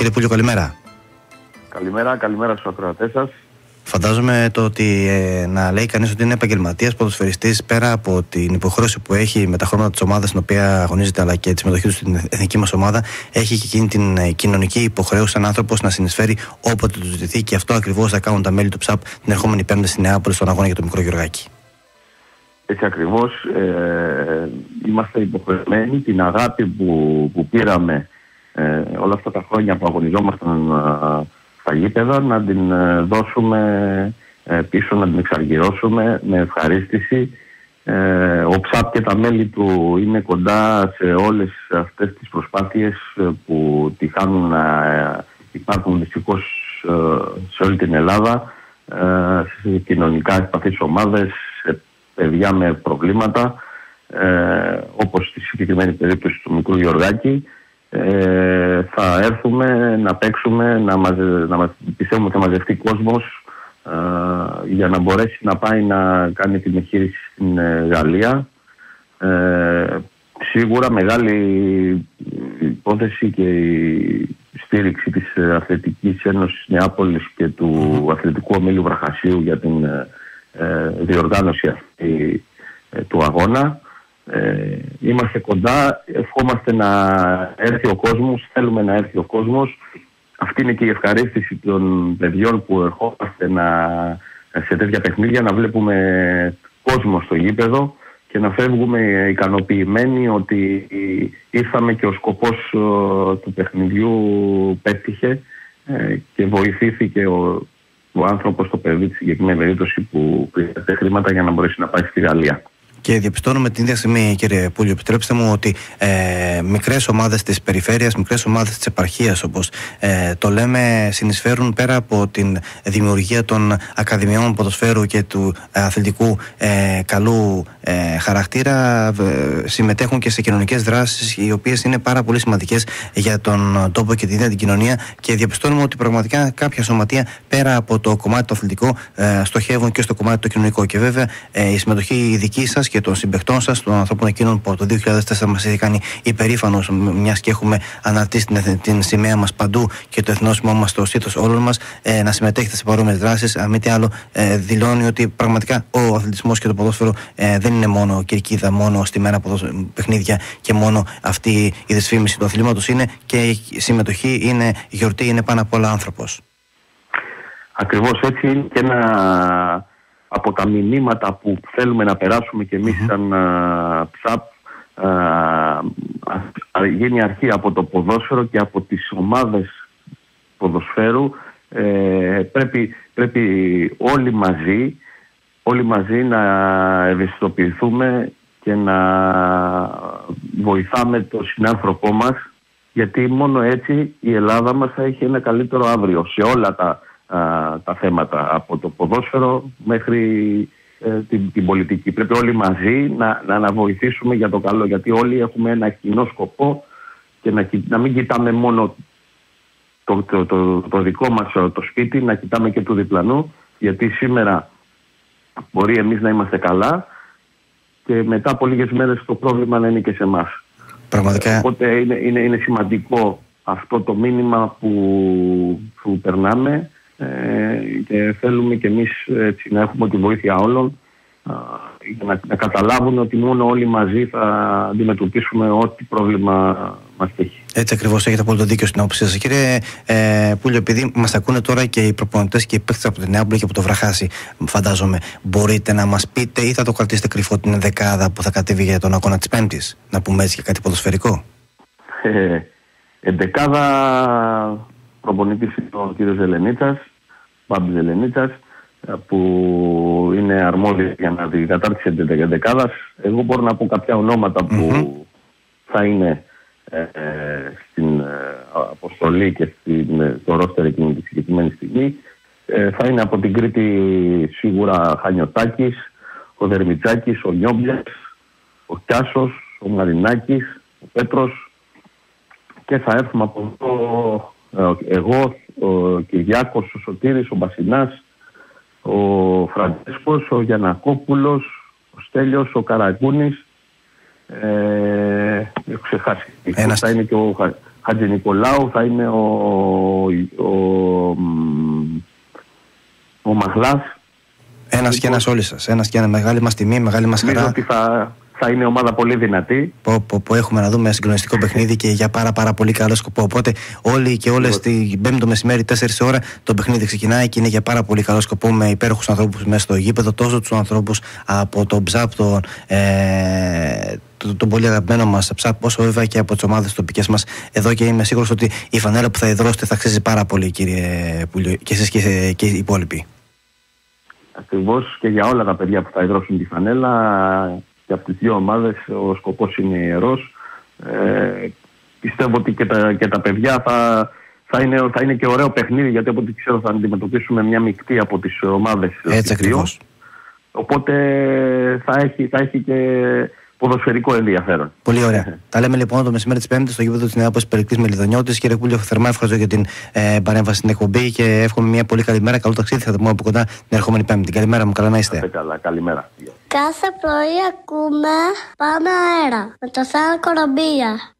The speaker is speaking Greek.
Κύριε Πούλιο, καλημέρα. Καλημέρα, καλημέρα στους ακροατές σας. Φαντάζομαι το ότι ε, να λέει κανείς ότι είναι επαγγελματίας ποδοσφαιριστής πέρα από την υποχρέωση που έχει με τα χρώματα της ομάδας στην οποία αγωνίζεται αλλά και τη συμμετοχή του στην εθνική μας ομάδα, έχει και εκείνη την ε, κοινωνική υποχρέωση σαν άνθρωπος να συνεισφέρει όποτε του ζητηθεί και αυτό ακριβώς θα κάνουν τα μέλη του ΨΑΠ την ερχόμενη Πέμπτη στη Νεάπολη στον αγώνα για το μικρό Γεωργάκι. Έτσι ακριβώς. Ε, είμαστε υποχρεωμένοι την αγάπη που, που πήραμε ε, όλα αυτά τα χρόνια που αγωνιζόμασταν ε, στα γήπεδα να την ε, δώσουμε ε, πίσω, να την εξαργυρώσουμε με ευχαρίστηση. Ε, ο ΨΑΠ και τα μέλη του είναι κοντά σε όλες αυτές τις προσπάθειες που τη χάνουν να υπάρχουν δυστυχώς σε όλη την Ελλάδα σε κοινωνικά ευπαθείς ομάδες, σε παιδιά με προβλήματα όπως στη συγκεκριμένη περίπτωση του μικρού Γιωργάκη ε, θα έρθουμε να παίξουμε, να, μαζε, να πιστεύουμε ότι θα μαζευτεί κόσμος ε, για να μπορέσει να πάει να κάνει την εγχείρηση στην ε, Γαλλία. Ε, σίγουρα μεγάλη υπόθεση και η στήριξη της Αθλητικής Ένωσης Νεάπολης και του Αθλητικού Ομίλου Βραχασίου για την διοργάνωση αυτή του αγώνα. Ε, είμαστε κοντά, ευχόμαστε να έρθει ο κόσμος, θέλουμε να έρθει ο κόσμος. Αυτή είναι και η ευχαρίστηση των παιδιών που ερχόμαστε να, σε τέτοια παιχνίδια να βλέπουμε κόσμο στο γήπεδο και να φεύγουμε ικανοποιημένοι ότι ήρθαμε και ο σκοπός ε, του παιχνιδιού πέτυχε ε, και βοηθήθηκε ο, ο άνθρωπος, το παιδί, στη συγκεκριμένη περίπτωση που χρειάζεται χρήματα για να μπορέσει να πάει στη Γαλλία. Και διαπιστώνουμε την ίδια στιγμή, κύριε Πούλιο, επιτρέψτε μου ότι ε, μικρές ομάδες της περιφέρειας, μικρές ομάδες της επαρχίας, όπως ε, το λέμε, συνεισφέρουν πέρα από την δημιουργία των ακαδημιών ποδοσφαίρου και του αθλητικού ε, καλού ε, χαρακτήρα, ε, συμμετέχουν και σε κοινωνικές δράσεις, οι οποίες είναι πάρα πολύ σημαντικές για τον τόπο και την ίδια την κοινωνία. Και διαπιστώνουμε ότι πραγματικά κάποια σωματεία πέρα από το κομμάτι το αθλητικό ε, στοχεύουν και στο κομμάτι το κοινωνικό. Και βέβαια η συμμετοχή δική σας και των συμπεχτών σας, των ανθρώπων εκείνων που το 2004 μας είχε κάνει υπερήφανος, μιας και έχουμε αναρτήσει την, την σημαία μας παντού και το εθνόσημο μας στο στήθο όλων μας, ε, να συμμετέχετε σε παρόμοιες δράσεις. Αν μη τι άλλο, ε, δηλώνει ότι πραγματικά ο αθλητισμός και το ποδόσφαιρο ε, δεν είναι μόνο κερκίδα, μόνο στη μέρα παιχνίδια και μόνο αυτή η δυσφήμιση του αθλήματος. Είναι και η συμμετοχή, είναι γιορτή, είναι πάνω απ' όλα άνθρωπος. Ακριβώς έτσι είναι και ένα από τα μηνύματα που θέλουμε να περάσουμε και εμείς σαν ΨΑΠ γίνει αρχή από το ποδόσφαιρο και από τις ομάδες ποδοσφαίρου ε, πρέπει, πρέπει όλοι μαζί όλοι μαζί να ευαισθητοποιηθούμε και να βοηθάμε τον συνάνθρωπό μας γιατί μόνο έτσι η Ελλάδα μας θα έχει ένα καλύτερο αύριο σε όλα τα τα θέματα από το ποδόσφαιρο μέχρι ε, την, την, πολιτική. Πρέπει όλοι μαζί να, να, να, βοηθήσουμε για το καλό γιατί όλοι έχουμε ένα κοινό σκοπό και να, να μην κοιτάμε μόνο το, το, το, το δικό μας το σπίτι, να κοιτάμε και του διπλανού γιατί σήμερα μπορεί εμείς να είμαστε καλά και μετά από λίγες μέρες το πρόβλημα να είναι και σε εμάς. Πραγματικά. Οπότε είναι, είναι, είναι σημαντικό αυτό το μήνυμα που, που περνάμε ε, και θέλουμε και εμείς έτσι, να έχουμε τη βοήθεια όλων για να, να καταλάβουν ότι μόνο όλοι μαζί θα αντιμετωπίσουμε ό,τι πρόβλημα μας έχει. Έτσι ακριβώς έχετε πολύ το δίκιο στην άποψή σας. Κύριε ε, Πούλιο, επειδή μας ακούνε τώρα και οι προπονητές και οι παίκτες από την Νέα και από το Βραχάσι, φαντάζομαι, μπορείτε να μας πείτε ή θα το κρατήσετε κρυφό την δεκάδα που θα κατέβει για τον αγώνα της Πέμπτης, να πούμε έτσι και κάτι ποδοσφαιρικό. Ε, εντεκάδα προπονητής είναι ο κύριος Ζελενίτσα, Μπάμπη Ζελενίτσα, που είναι αρμόδια για να την κατάρτιση τη δεκάδα. Εγώ μπορώ να πω κάποια ονόματα που θα είναι ε, στην ε, αποστολή και στην, ε, στο ρόστερ εκείνη τη συγκεκριμένη στιγμή. Ε, θα είναι από την Κρήτη σίγουρα Χανιωτάκης, ο Δερμιτσάκης, ο Νιόμπλιας, ο Κιάσος, ο Μαρινάκης, ο Πέτρος και θα έρθουμε από εδώ εγώ, ο Κυριάκος, ο Σωτήρης, ο Μπασινάς, ο Φραντέσκος, ο Γιανακόπουλος, ο Στέλιος, ο Καραγκούνης, ε, έχω ξεχάσει. Ένας... Θα είναι και ο, Χατζη Νικολάου, θα είναι ο, ο, ο, Μαχλάς. Ένας και ένας όλοι σας. Ένας και ένα μεγάλη μας τιμή, μεγάλη μας χαρά. Νομίζω ότι θα, θα είναι ομάδα πολύ δυνατή. Που, που, που έχουμε να δούμε συγκλονιστικό παιχνίδι και για πάρα, πάρα πολύ καλό σκοπό. Οπότε όλοι και όλες την Πέμπτη το μεσημέρι, 4 ώρα, το παιχνίδι ξεκινάει και είναι για πάρα πολύ καλό σκοπό με υπέροχους ανθρώπους μέσα στο γήπεδο. Τόσο τους ανθρώπους από τον Ψαπ, τον, ε, τον, πολύ αγαπημένο μας Ψαπ, όσο βέβαια και από τις ομάδες τοπικές μας εδώ. Και είμαι σίγουρος ότι η φανέλα που θα ιδρώσετε θα αξίζει πάρα πολύ, κύριε Πουλιο, και εσείς και, και οι υπόλοιποι. Ακριβώς και για όλα τα παιδιά που θα ιδρώσουν τη φανέλα και από τις δύο ομάδες ο σκοπός είναι ιερός. Ε, πιστεύω ότι και τα, και τα παιδιά θα, θα, είναι, θα είναι και ωραίο παιχνίδι γιατί από ό,τι ξέρω θα αντιμετωπίσουμε μια μεικτή από τις ομάδες. Έτσι ακριβώς. Οπότε θα έχει, θα έχει και ποδοσφαιρικό ενδιαφέρον. Πολύ ωραία. Τα λέμε λοιπόν το μεσημέρι της Πέμπτης στο γήπεδο της Νέας Περικτή Μελιδονιώτης. Κύριε Κούλιο, θερμά ευχαριστώ για την ε, παρέμβαση στην εκπομπή και εύχομαι μια πολύ καλή μέρα. Καλό ταξίδι. Θα το πούμε από κοντά την ερχόμενη Πέμπτη. Καλημέρα μου, καλά να είστε. Καλά, καλημέρα. Κάθε πρωί ακούμε Πάμε αέρα με το Θάνο Κορομπία.